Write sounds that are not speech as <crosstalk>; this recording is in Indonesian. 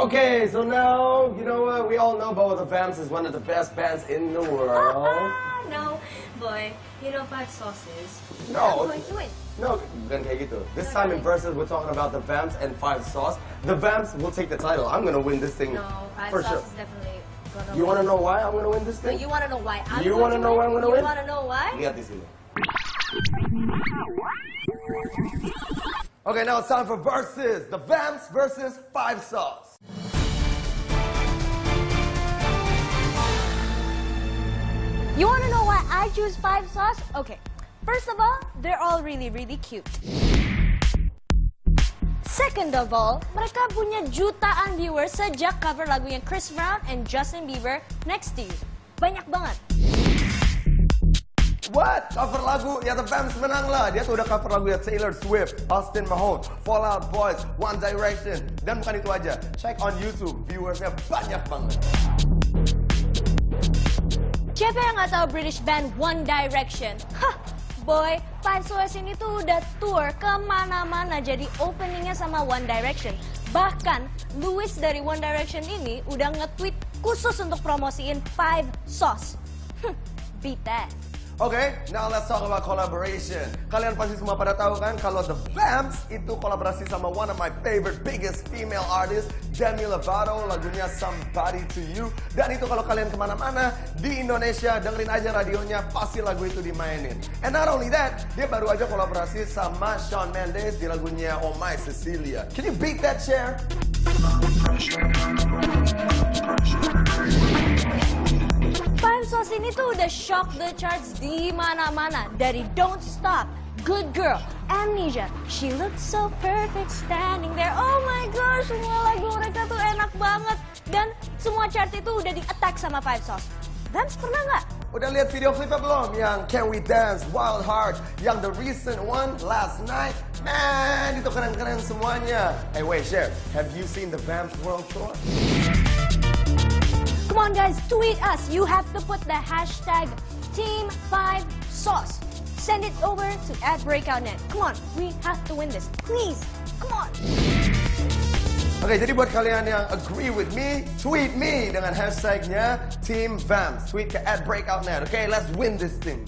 Okay, so now, you know what? We all know Boa the Vamps is one of the best bands in the world. <laughs> No, boy, you know five sauces. No. Going to win. No, bukan kayak. This time in versus, we're talking about the Vamps and Five Sauce. The Vamps will take the title. I'm gonna win this thing No, five for sauce sure. is definitely gonna You wanna know why I'm gonna win this No, thing? you wanna know why I'm You going wanna know why I'm gonna win? you wanna know why? Di sini. Okay, now it's time for versus. The Vamps versus Five Sauce. You wanna know why I choose five sauce? Okay, first of all, they're all really, really cute. Second of all, mereka punya jutaan viewers sejak cover lagunya Chris Brown and Justin Bieber, Next to You. Banyak banget. What? Cover lagu? Ya The Vamps menang lah. Dia tuh udah cover lagu ya Taylor Swift, Austin Mahone, Fall Out Boys, One Direction. Dan bukan itu aja. Check on YouTube, viewersnya banyak banget. Siapa yang nggak tahu British band One Direction? Hah, boy, Five Sauce ini tuh udah tour ke mana-mana jadi openingnya sama One Direction. Bahkan Louis dari One Direction ini udah nge-tweet khusus untuk promosiin Five Sauce. Hm, beat that. Oke, now let's talk about collaboration. Kalian pasti semua pada tahu kan kalau The Vamps itu kolaborasi sama one of my favorite biggest female artists, Demi Lovato, lagunya Somebody to You. Dan itu kalau kalian ke mana-mana di Indonesia dengerin aja radionya pasti lagu itu dimainin. And not only that, dia baru aja kolaborasi sama Shawn Mendes di lagunya Oh My Cecilia. Can you beat that chair? Sauce ini tuh udah shock the charts di mana-mana. Dari Don't Stop, Good Girl, Amnesia, She Looks So Perfect Standing There. Oh my gosh, semua lagu mereka tuh enak banget. Dan semua chart itu udah di-attack sama. Vamps pernah nggak? Udah lihat video klipnya belum? Yang Can We Dance, Wild Heart, yang the recent one, Last Night. Man, itu keren-keren semuanya. Hey, wait, Chef, have you seen the Vamps World Tour? Come on guys, tweet us. You have to put the hashtag Team5Sauce. Send it over to at BreakoutNet. Come on, we have to win this. Please, come on. Oke, jadi buat kalian yang agree with me, tweet me dengan hashtagnya Team Vamps. Tweet ke at BreakoutNet. Okay, let's win this thing.